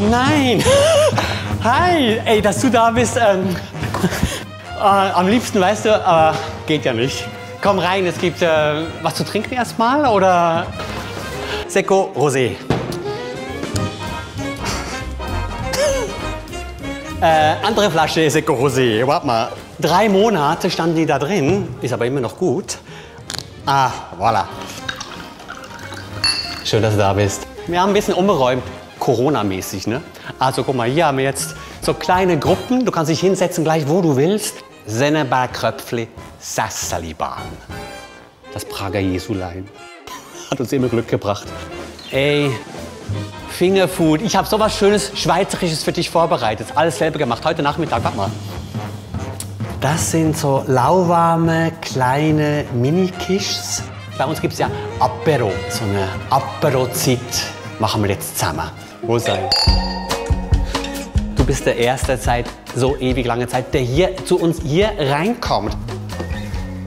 nein! Hi! Ey, dass du da bist. Ähm, äh, am liebsten, weißt du, aber geht ja nicht. Komm rein, es gibt äh, was zu trinken erstmal oder Secco Rosé. Äh, andere Flasche Secco Rosé. Warte mal. Drei Monate standen die da drin, ist aber immer noch gut. Ah, voilà. Schön, dass du da bist. Wir haben ein bisschen umgeräumt, Corona-mäßig, ne? Also guck mal, hier haben wir jetzt so kleine Gruppen. Du kannst dich hinsetzen, gleich wo du willst. Senneberg-Kröpfli, Sassaliban. Das Prager Jesulein. Hat uns immer Glück gebracht. Ey, Fingerfood. Ich habe so was Schönes Schweizerisches für dich vorbereitet. Alles selber gemacht. Heute Nachmittag, warte mal. Das sind so lauwarme, kleine Mini-Kischs. Bei uns gibt es ja Apero. So eine Apero-Zeit machen wir jetzt zusammen. Wo sei? Du bist der Erste seit so ewig langer Zeit, der hier zu uns hier reinkommt.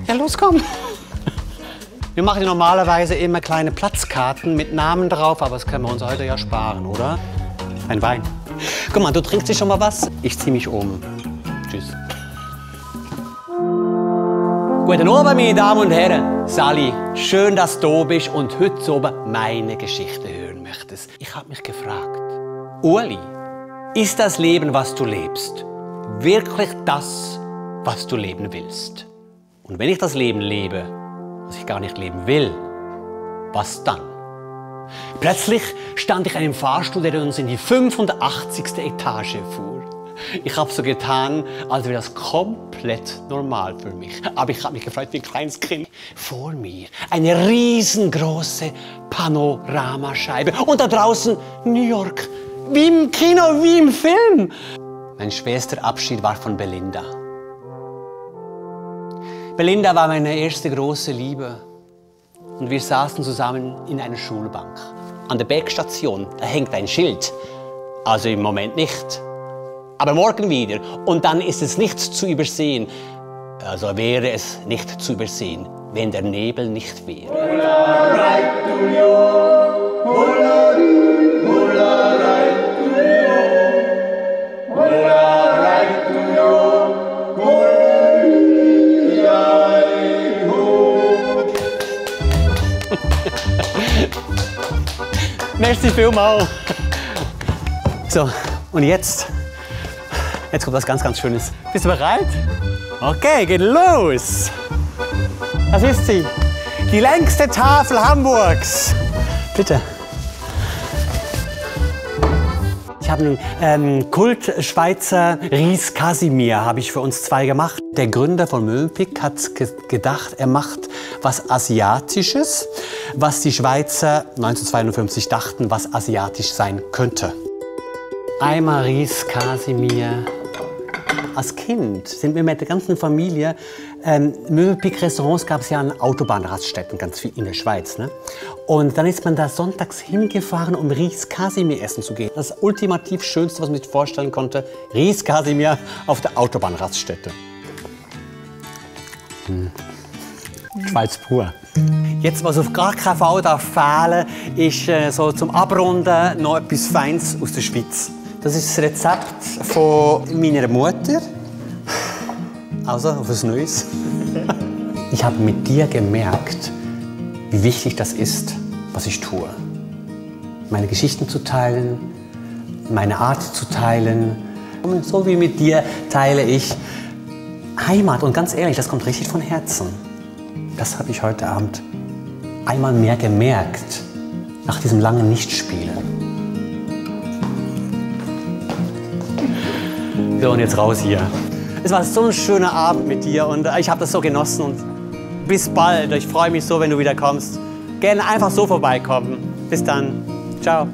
Ja, los, komm. Wir machen normalerweise immer kleine Platzkarten mit Namen drauf, aber das können wir uns heute ja sparen, oder? Ein Wein. Guck mal, du trinkst dir schon mal was? Ich zieh mich um. Tschüss. Guten Abend, meine Damen und Herren. Sally, schön, dass du da bist und heute oben meine Geschichte hören möchtest. Ich habe mich gefragt, Uli, ist das Leben, was du lebst, wirklich das, was du leben willst? Und wenn ich das Leben lebe, was ich gar nicht leben will, was dann? Plötzlich stand ich in einem Fahrstuhl, der uns in die 85. Etage fuhr. Ich habe so getan, als wäre das komplett normal für mich. Aber ich habe mich gefreut wie ein kleines Kind. Vor mir eine riesengroße Panoramascheibe und da draußen New York, wie im Kino, wie im Film. Mein schwerster Abschied war von Belinda. Belinda war meine erste große Liebe. Und wir saßen zusammen in einer Schulbank. An der Bergstation, da hängt ein Schild. Also im Moment nicht. Aber morgen wieder. Und dann ist es nicht zu übersehen. Also wäre es nicht zu übersehen, wenn der Nebel nicht wäre. Merci vielmals. So, und jetzt, jetzt kommt was ganz, ganz Schönes. Bist du bereit? Okay, geht los. Das ist sie. Die längste Tafel Hamburgs. Bitte. Ich habe einen ähm, Kult-Schweizer Ries Casimir habe ich für uns zwei gemacht. Der Gründer von Mövenpick hat ge gedacht, er macht was Asiatisches, was die Schweizer 1952 dachten, was asiatisch sein könnte. Einmal Ries Casimir. Als Kind sind wir mit der ganzen Familie, ähm, Mövenpick-Restaurants gab es ja an Autobahnraststätten, ganz viel in der Schweiz. Ne? Und dann ist man da sonntags hingefahren, um Ries Casimir essen zu gehen. Das ultimativ Schönste, was man sich vorstellen konnte, Ries Casimir auf der Autobahnraststätte. Hm. Schweiz pur. Jetzt, was auf gar keinen Fall darf fehlen ist äh, so zum Abrunden noch etwas Feines aus der Schweiz. Das ist das Rezept von meiner Mutter. Also, auf was Neues. Ich habe mit dir gemerkt, wie wichtig das ist, was ich tue. Meine Geschichten zu teilen, meine Art zu teilen. Und so wie mit dir teile ich Heimat. Und ganz ehrlich, das kommt richtig von Herzen. Das habe ich heute Abend einmal mehr gemerkt, nach diesem langen Nichtspielen. So, und jetzt raus hier. Es war so ein schöner Abend mit dir und ich habe das so genossen und bis bald. Ich freue mich so, wenn du wieder kommst. Gerne einfach so vorbeikommen. Bis dann. Ciao.